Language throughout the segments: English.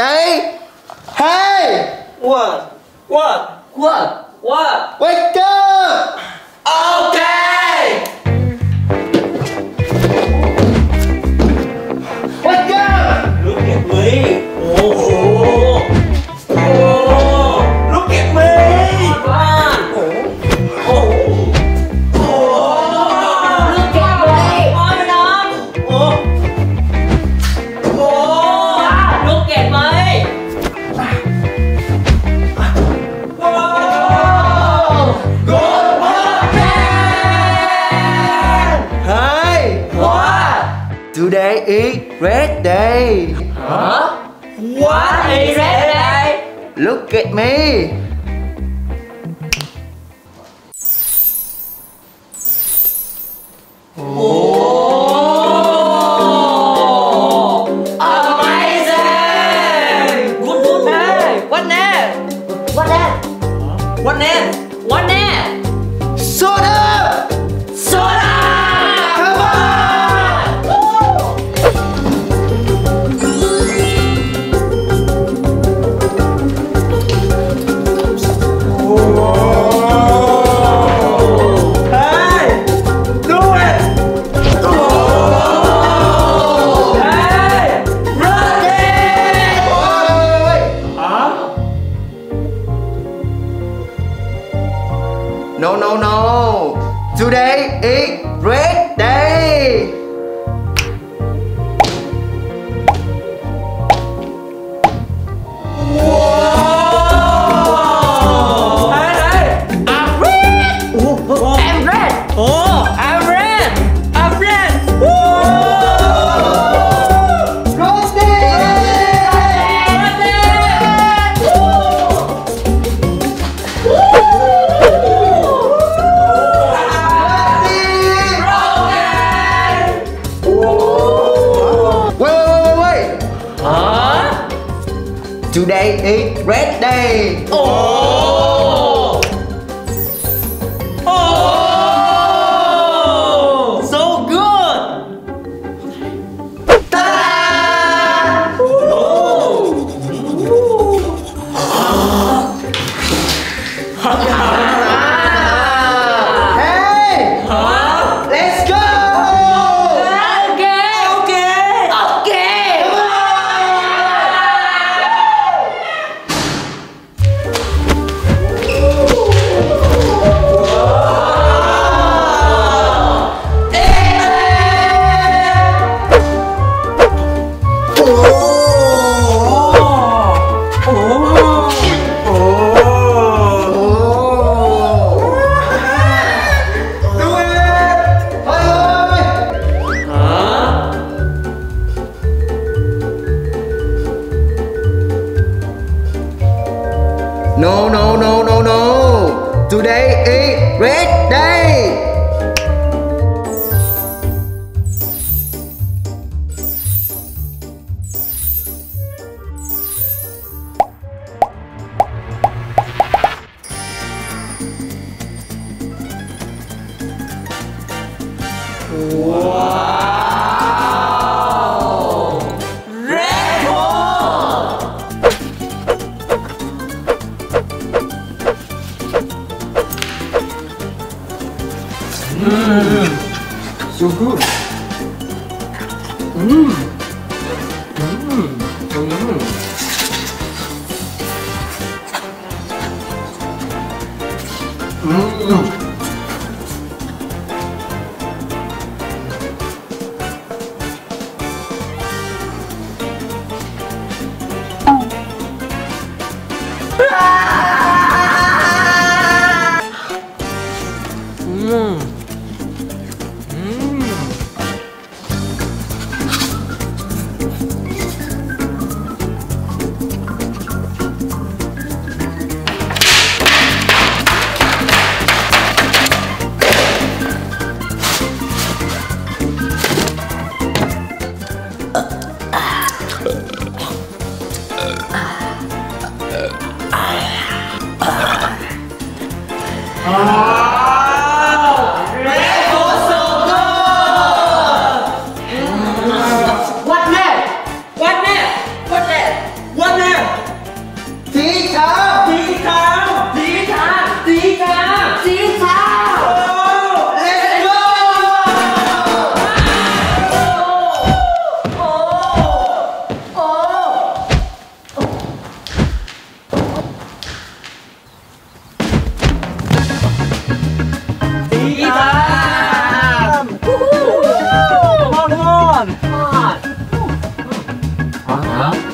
Đấy hey, what, what, what, what? Wake up. i red day. Hả? What i red day? Look at me. うんうんうんうんうんうん。Ah!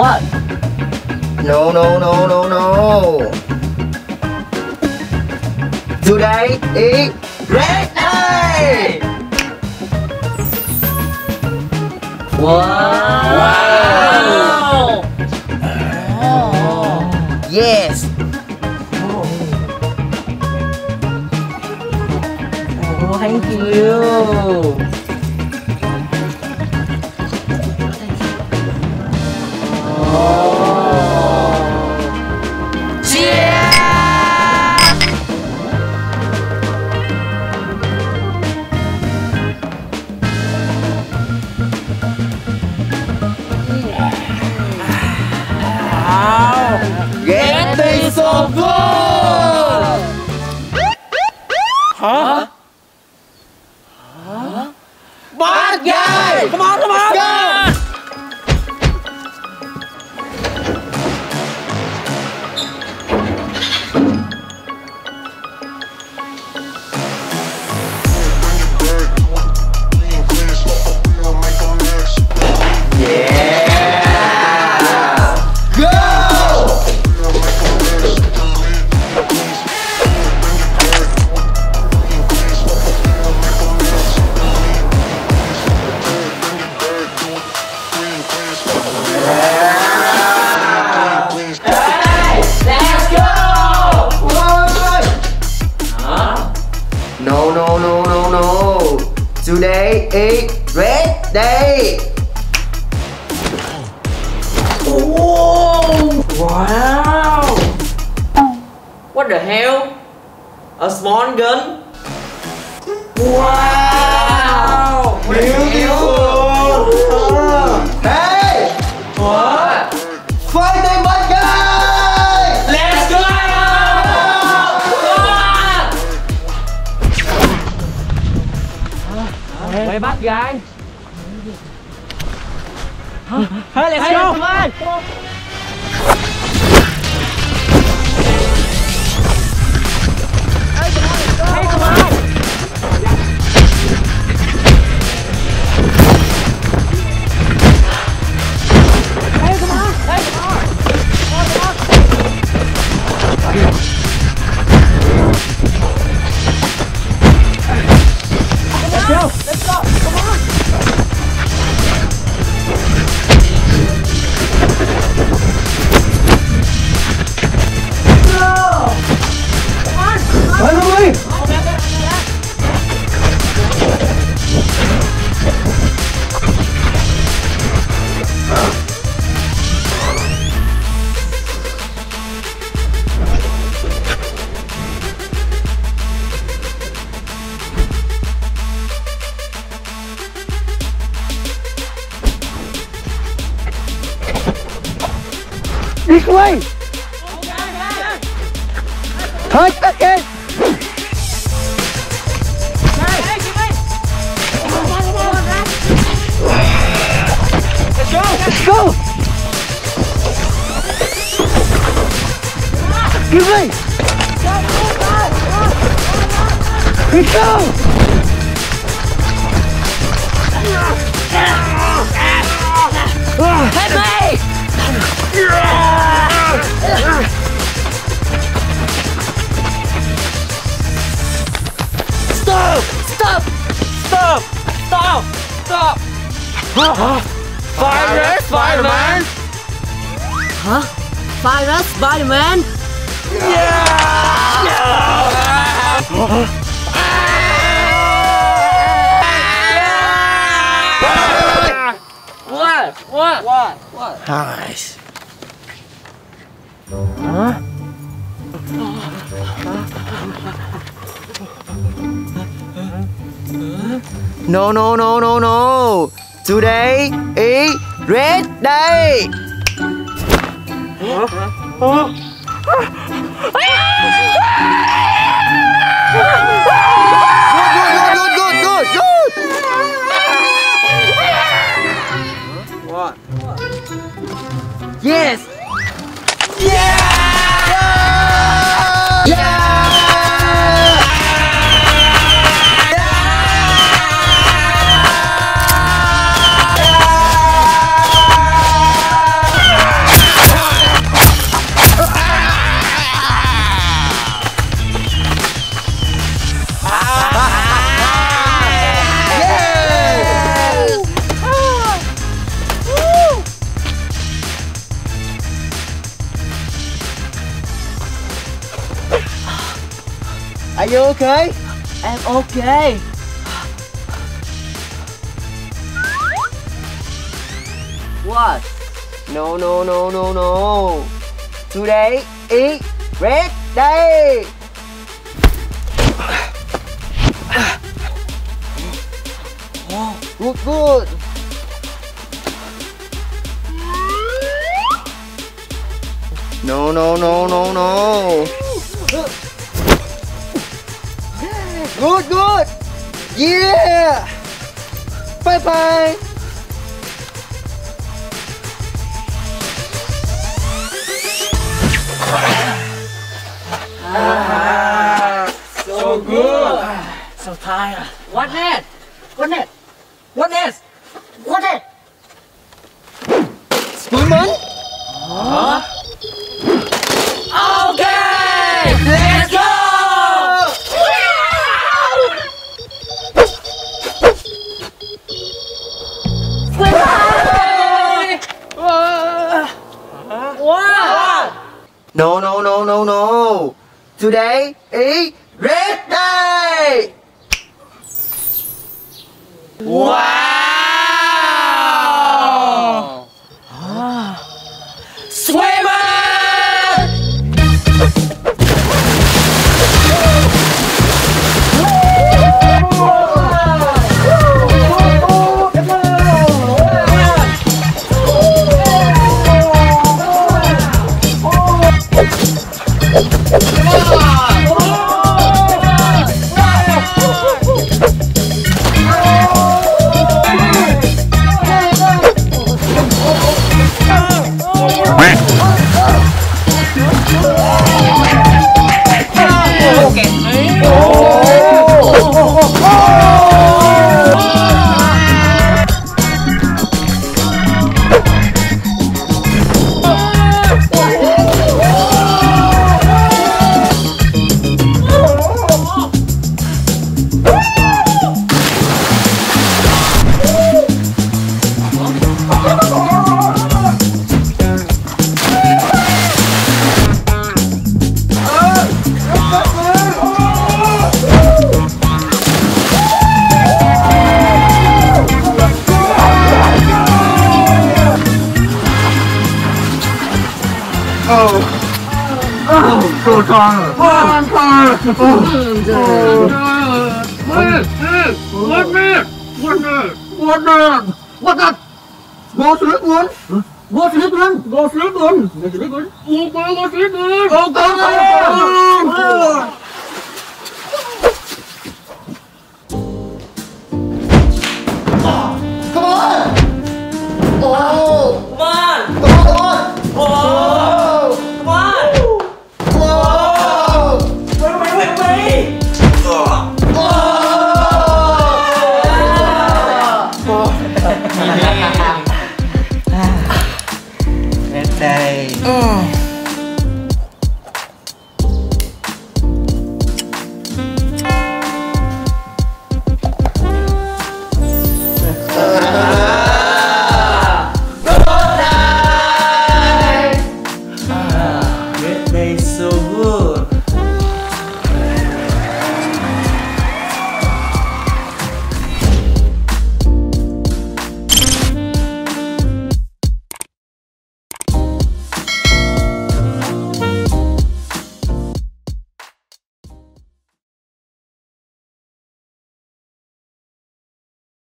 No, no, no, no, no. Today is red day. Wow. Yes. Oh, thank you. Wow. What the hell? A small gun? Wow. Beautiful. Hey, What? fighting bad guy. Let's go! Quay bắt gái Hey, let's go! Come on! Hey, come on! Take them out. This way! Thôi, tất nhiên! Let's go! Give me! Let's go! Virus Spider-Man! Huh? Virus Spider-Man? Yeah! What? What? What? What? Nice. Huh? No, no, no, no, no. Today is red day. Good, you okay? I'm okay. What? No, no, no, no, no. Today is red day. Oh, Good, good. No, no, no, no, no. Yeah. Bye, bye. Ah, So good. So tired. What next? What next? What next? What next? Spoonman? Okay! No, no, no, no, no. Today is red day. Wow. Swimmer! Oh. Oh, cô con. Con con. What man? What man? What man? What that? Go sleep one. Go sleep one. Go sleep one. Go sleep one. Go sleep one. Go sleep one. Go sleep one.